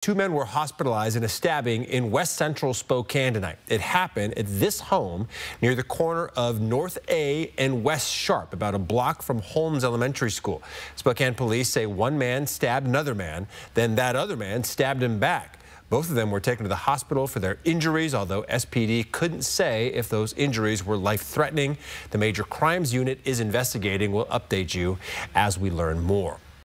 Two men were hospitalized in a stabbing in west central Spokane tonight. It happened at this home near the corner of North A and West Sharp, about a block from Holmes Elementary School. Spokane police say one man stabbed another man, then that other man stabbed him back. Both of them were taken to the hospital for their injuries, although SPD couldn't say if those injuries were life-threatening. The Major Crimes Unit is investigating. We'll update you as we learn more.